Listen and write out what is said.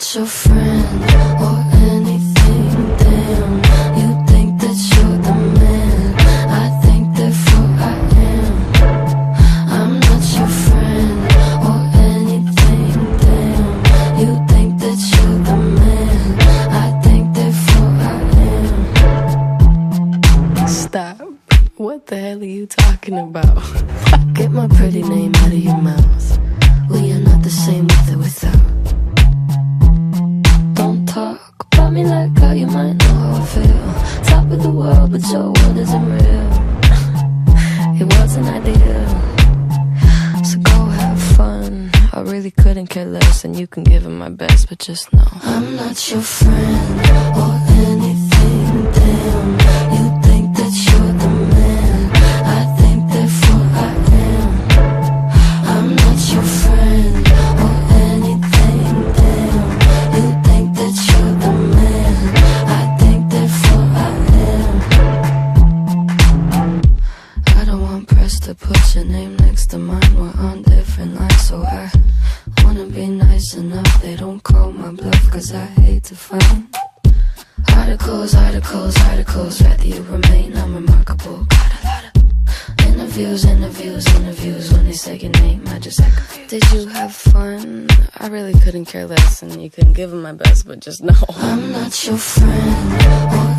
not your friend or anything, damn. You think that you're the man. I think therefore I am. I'm not your friend or anything, damn. You think that you're the man. I think therefore I am. Stop. What the hell are you talking about? Get my pretty name out of your about me like how you might know how I feel. Top of the world, but your world isn't real. It wasn't ideal. So go have fun. I really couldn't care less, and you can give it my best, but just know I'm not your friend to put your name next to mine. We're on different lines, so I wanna be nice enough. They don't call my bluff, cause I hate to find articles, articles, articles. Rather you remain unremarkable. Got a lot of interviews, interviews, interviews. When they say your name, I just act confused. Did you have fun? I really couldn't care less, and you couldn't give it my best, but just know I'm not your friend or anything, damn.